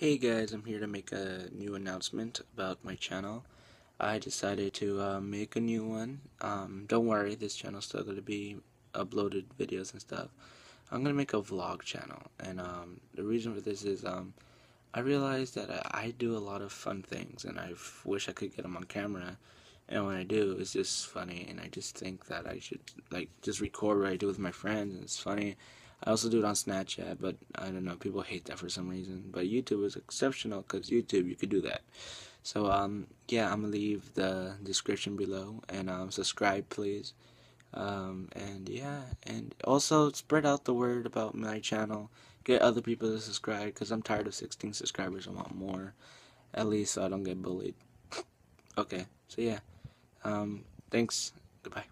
Hey guys, I'm here to make a new announcement about my channel. I decided to uh, make a new one. Um, don't worry, this channel's still going to be uploaded videos and stuff. I'm going to make a vlog channel, and um, the reason for this is um, I realized that I do a lot of fun things, and I wish I could get them on camera. And when I do, it's just funny, and I just think that I should like just record what I do with my friends, and it's funny. I also do it on Snapchat, but I don't know, people hate that for some reason. But YouTube is exceptional because YouTube, you could do that. So, um, yeah, I'm gonna leave the description below and um, subscribe, please. Um, and yeah, and also spread out the word about my channel. Get other people to subscribe because I'm tired of 16 subscribers. I want more, at least so I don't get bullied. okay, so yeah, um, thanks. Goodbye.